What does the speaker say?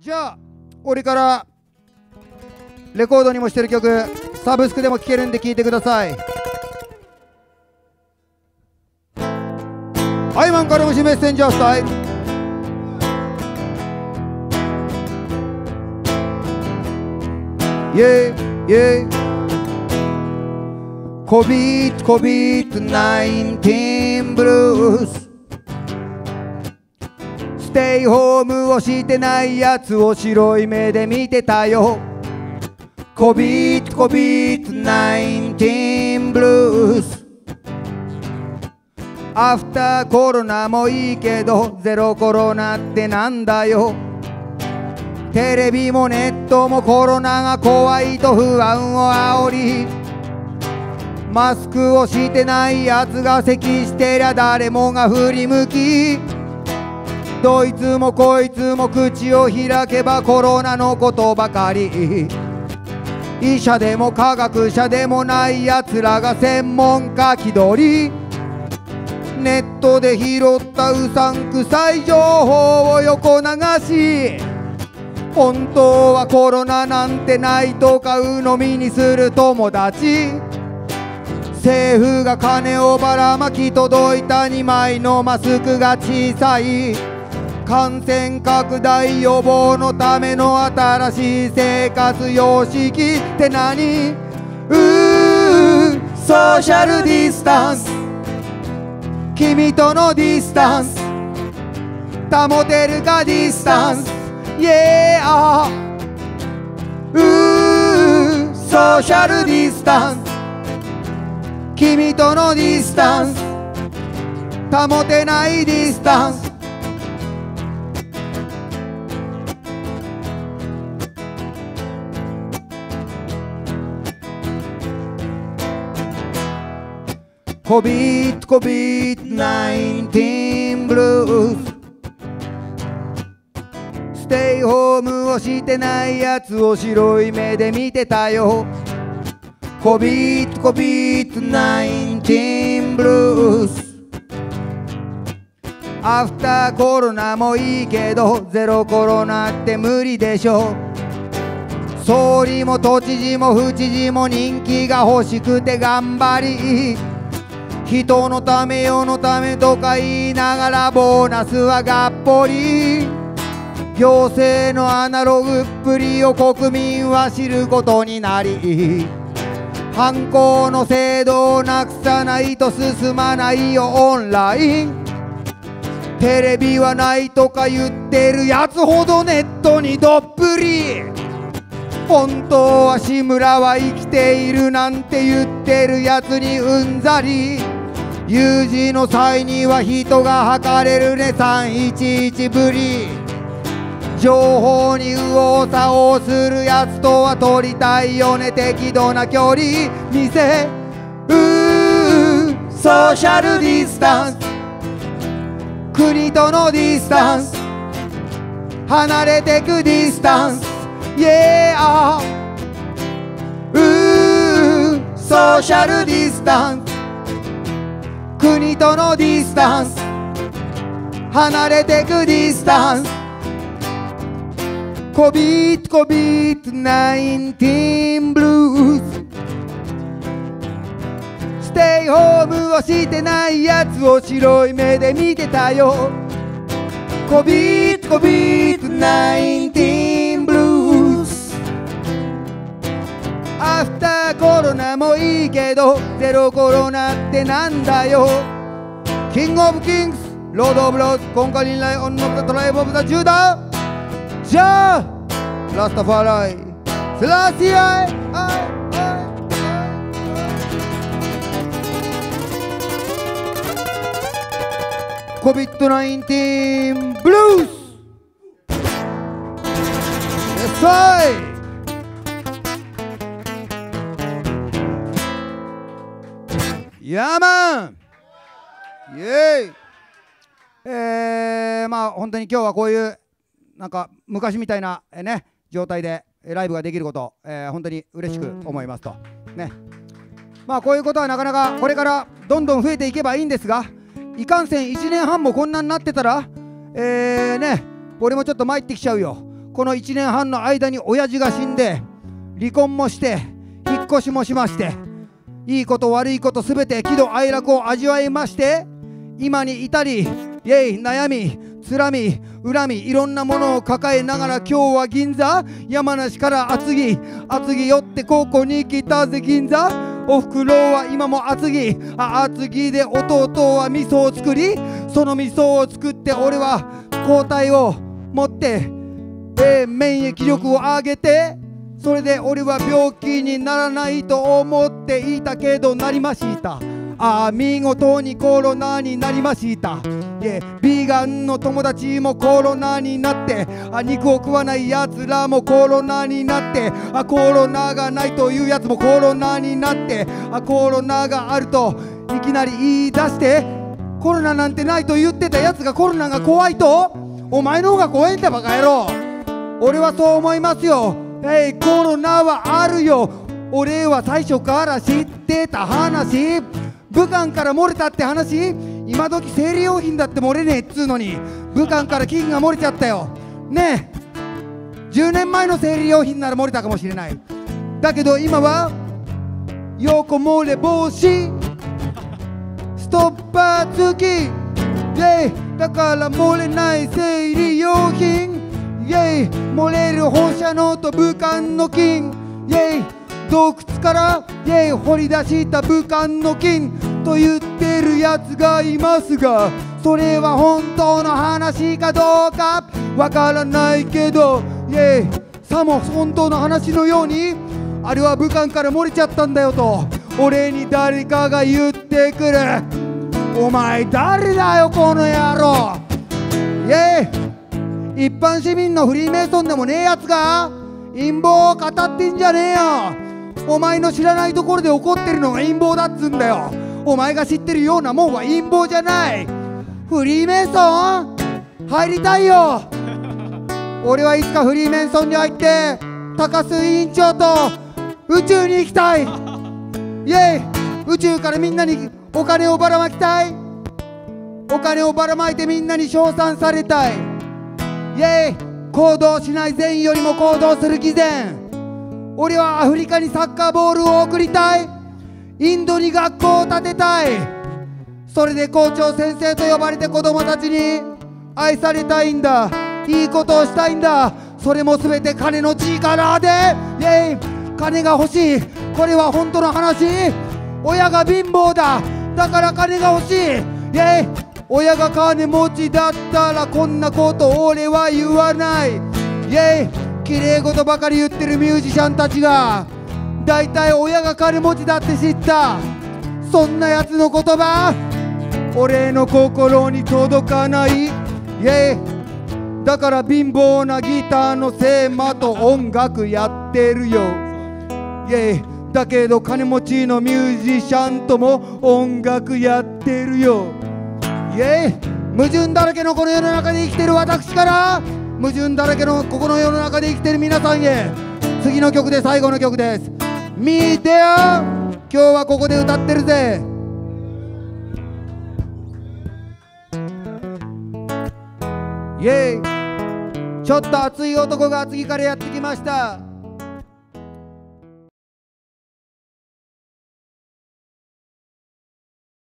じゃあ俺からレコードにもしてる曲サブスクでも聴けるんで聴いてください。アイマンから虫メッセンジャースタイル。イェイイェイ COVID COVID-19 ブルーステイホームをしてないやつを白い目で見てたよ。COVID COVID-19 ブルースアフターコロナもいいけどゼロコロナってなんだよ。テレビもネットもコロナが怖いと不安を煽りマスクをしてないやつが咳してりゃ誰もが振り向き。どいつもこいつも口を開けばコロナのことばかり。医者でも科学者でもないやつらが専門家気取り。ネットで拾ったうさんくさい情報を横流し。本当はコロナなんてないとか鵜呑みにする友達。政府が金をばらまき届いた2枚のマスクが小さい。感染拡大予防のための新しい生活様式って何？うーソーシャルディスタンス。君とのディスタンス。保てるかディスタンス。 Yeah うーソーシャルディスタンス。君とのディスタンス。保てないディスタンス。コビットコビット19ブルースステイホームをしてないやつを白い目で見てたよ。コビットコビット19ブルースアフターコロナもいいけどゼロコロナって無理でしょ。総理も都知事も府知事も人気が欲しくて頑張り。人のため世のためとか言いながらボーナスはがっぽり。行政のアナログっぷりを国民は知ることになり。犯行の制度をなくさないと進まないよオンライン。テレビはないとか言ってるやつほどネットにどっぷり。本当は志村は生きているなんて言ってるやつにうんざり。有事の際には人が測れるね311ぶり情報に右往左往するやつとは取りたいよね適度な距離見せうーソーシャルディスタンス。国とのディスタンス。離れてくディスタンス。 Yeah。うーソーシャルディスタンス。国とのディスタンス。離れてくディスタンス。COVID COVID-19 ブルースステイホームをしてないやつを白い目で見てたよ。COVID COVID-19 アフターコロナもいいけどゼロコロナってなんだよ。 King of Kings, Lord of Lords, conquering Lion of the Tribe of Judah. Jah Rastafari。スラシアイアイコビット19ブルース。さいヤーマン。イエーイ。えー、まあ本当に今日はこういうなんか昔みたいな、えね状態でライブができること、えー本当に嬉しく思いますと。ね。まあこういうことはなかなかこれからどんどん増えていけばいいんですがいかんせん1年半もこんなになってたらえー、ね俺もちょっと参ってきちゃうよ。この1年半の間に親父が死んで離婚もして引っ越しもしましていいこと悪いことすべて喜怒哀楽を味わいまして今に至りイエイ悩みつらみ恨みいろんなものを抱えながら今日は銀座山梨から厚木厚木寄って高校に来たぜ銀座おふくろは今も厚木あ厚木で弟は味噌を作りその味噌を作って俺は抗体を持ってえー、免疫力を上げてそれで俺は病気にならないと思っていたけどなりました。ああ見事にコロナになりました。でビーガンの友達もコロナになってあ肉を食わないやつらもコロナになってあコロナがないというやつもコロナになってあコロナがあるといきなり言い出してコロナなんてないと言ってたやつがコロナが怖いとお前の方が怖いんだバカ野郎。俺はそう思いますよ。えいコロナはあるよ。俺は最初から知ってた話。武漢から漏れたって話。今時生理用品だって漏れねえっつうのに。武漢から菌が漏れちゃったよ。ねえ。10年前の生理用品なら漏れたかもしれない。だけど今は横漏れ防止。ストッパー付き。だから漏れない生理用品。イェイ漏れる放射能と武漢の菌。イェイ洞窟からイェイ掘り出した武漢の菌。と言ってるやつがいますがそれは本当の話かどうか？わからないけど。イェイさも本当の話のようにあれは武漢から漏れちゃったんだよと俺に誰かが言ってくる。お前誰だよこの野郎。一般市民のフリーメイソンでもねえやつが陰謀を語ってんじゃねえよ。お前の知らないところで起こってるのが陰謀だっつうんだよ。お前が知ってるようなもんは陰謀じゃない。フリーメイソン入りたいよ。俺はいつかフリーメイソンに入って高須委員長と宇宙に行きたい。イエイ。宇宙からみんなにお金をばらまきたい。お金をばらまいてみんなに称賛されたい。イエイ行動しない善意よりも行動する偽善。俺はアフリカにサッカーボールを送りたい。インドに学校を建てたい。それで校長先生と呼ばれて子供たちに愛されたいんだ。いいことをしたいんだ。それも全て金の力で。イエイ金が欲しい。これは本当の話。親が貧乏だ。だから金が欲しい。イエイ親が金持ちだったらこんなこと俺は言わない。イェイ綺麗事ばかり言ってるミュージシャンたちが。だいたい親が金持ちだって知った。そんなやつの言葉？俺の心に届かない。イェイだから貧乏なギターのせいまと音楽やってるよ。イェイだけど金持ちのミュージシャンとも音楽やってるよ。イエイ。矛盾だらけのこの世の中で生きている私から矛盾だらけのここの世の中で生きている皆さんへ。次の曲で最後の曲です。見てよ。今日はここで歌ってるぜ。イエイ。ちょっと熱い男が次からやってきました。